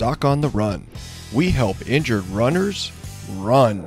Doc on the Run. We help injured runners run.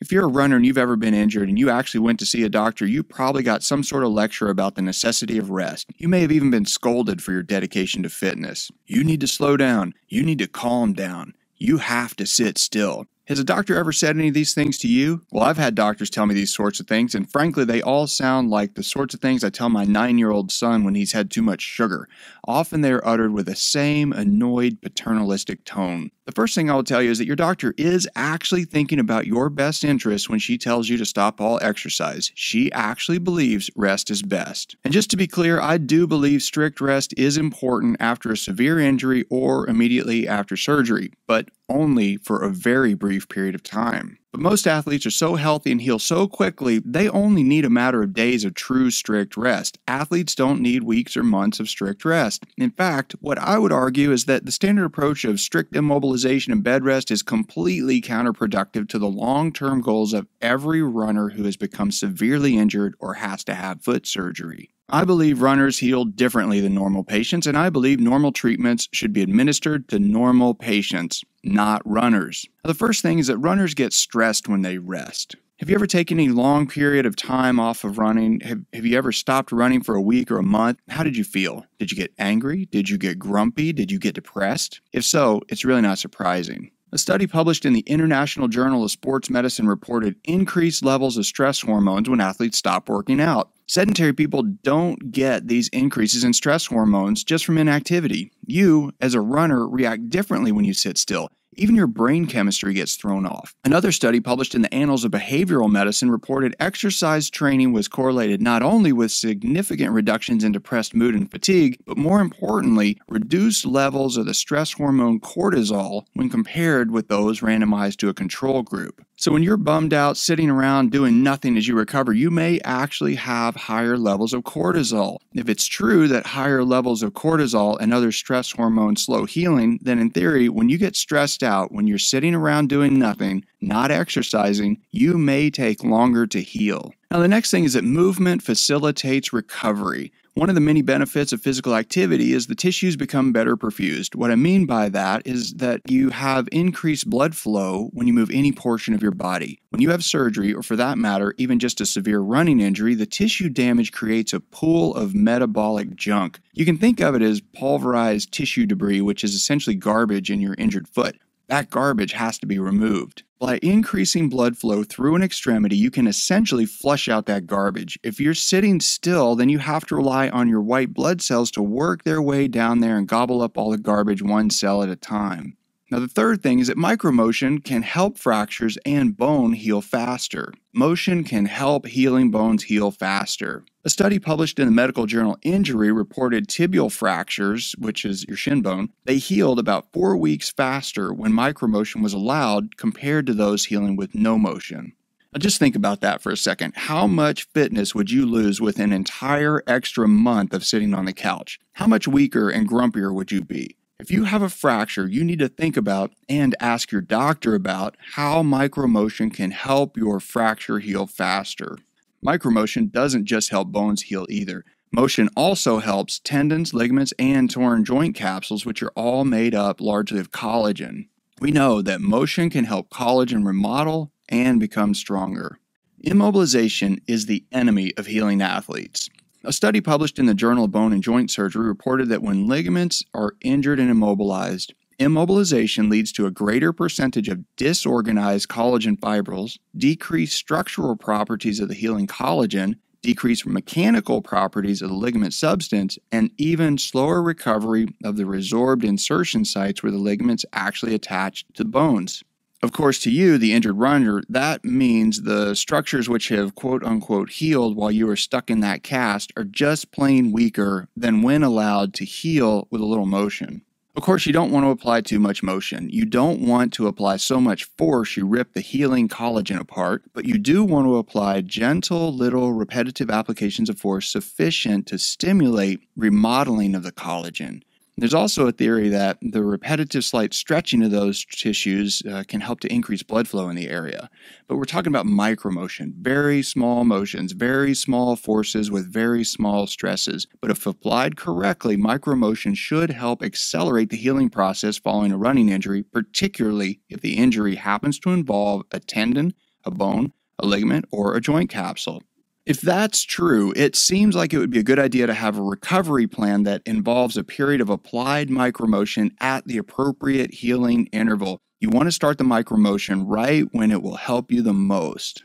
If you're a runner and you've ever been injured and you actually went to see a doctor, you probably got some sort of lecture about the necessity of rest. You may have even been scolded for your dedication to fitness. You need to slow down. You need to calm down. You have to sit still. Has a doctor ever said any of these things to you? Well, I've had doctors tell me these sorts of things, and frankly, they all sound like the sorts of things I tell my nine year old son when he's had too much sugar. Often they are uttered with the same annoyed paternalistic tone. The first thing I will tell you is that your doctor is actually thinking about your best interest when she tells you to stop all exercise. She actually believes rest is best. And just to be clear, I do believe strict rest is important after a severe injury or immediately after surgery, but only for a very brief period of time. But most athletes are so healthy and heal so quickly, they only need a matter of days of true strict rest. Athletes don't need weeks or months of strict rest. In fact, what I would argue is that the standard approach of strict immobilization and bed rest is completely counterproductive to the long term goals of every runner who has become severely injured or has to have foot surgery. I believe runners heal differently than normal patients, and I believe normal treatments should be administered to normal patients, not runners. Now, the first thing is that runners get stressed when they rest. Have you ever taken any long period of time off of running? Have, have you ever stopped running for a week or a month? How did you feel? Did you get angry? Did you get grumpy? Did you get depressed? If so, it's really not surprising. A study published in the International Journal of Sports Medicine reported increased levels of stress hormones when athletes stop working out. Sedentary people don't get these increases in stress hormones just from inactivity. You, as a runner, react differently when you sit still. Even your brain chemistry gets thrown off. Another study published in the Annals of Behavioral Medicine reported exercise training was correlated not only with significant reductions in depressed mood and fatigue, but more importantly, reduced levels of the stress hormone cortisol when compared with those randomized to a control group. So, when you're bummed out sitting around doing nothing as you recover, you may actually have higher levels of cortisol. If it's true that higher levels of cortisol and other stress hormones slow healing, then in theory, when you get stressed out, when you're sitting around doing nothing, not exercising, you may take longer to heal. Now, the next thing is that movement facilitates recovery. One of the many benefits of physical activity is the tissues become better perfused. What I mean by that is that you have increased blood flow when you move any portion of your body. When you have surgery, or for that matter, even just a severe running injury, the tissue damage creates a pool of metabolic junk. You can think of it as pulverized tissue debris, which is essentially garbage in your injured foot that garbage has to be removed. By increasing blood flow through an extremity, you can essentially flush out that garbage. If you're sitting still, then you have to rely on your white blood cells to work their way down there and gobble up all the garbage one cell at a time. Now, the third thing is that micromotion can help fractures and bone heal faster. Motion can help healing bones heal faster. A study published in the medical journal Injury reported tibial fractures, which is your shin bone, they healed about four weeks faster when micromotion was allowed compared to those healing with no motion. Now, just think about that for a second. How much fitness would you lose with an entire extra month of sitting on the couch? How much weaker and grumpier would you be? If you have a fracture, you need to think about and ask your doctor about how micromotion can help your fracture heal faster. Micromotion doesn't just help bones heal either. Motion also helps tendons, ligaments, and torn joint capsules, which are all made up largely of collagen. We know that motion can help collagen remodel and become stronger. Immobilization is the enemy of healing athletes. A study published in the Journal of Bone and Joint Surgery reported that when ligaments are injured and immobilized, immobilization leads to a greater percentage of disorganized collagen fibrils, decreased structural properties of the healing collagen, decreased mechanical properties of the ligament substance, and even slower recovery of the resorbed insertion sites where the ligaments actually attach to bones. Of course, to you, the injured runner, that means the structures which have quote unquote healed while you are stuck in that cast are just plain weaker than when allowed to heal with a little motion. Of course, you don't want to apply too much motion. You don't want to apply so much force you rip the healing collagen apart, but you do want to apply gentle little repetitive applications of force sufficient to stimulate remodeling of the collagen. There's also a theory that the repetitive slight stretching of those tissues uh, can help to increase blood flow in the area. But we're talking about micromotion, very small motions, very small forces with very small stresses. But if applied correctly, micromotion should help accelerate the healing process following a running injury, particularly if the injury happens to involve a tendon, a bone, a ligament, or a joint capsule. If that's true, it seems like it would be a good idea to have a recovery plan that involves a period of applied micromotion at the appropriate healing interval. You want to start the micromotion right when it will help you the most.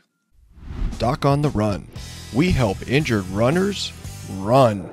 Doc on the Run. We help injured runners run.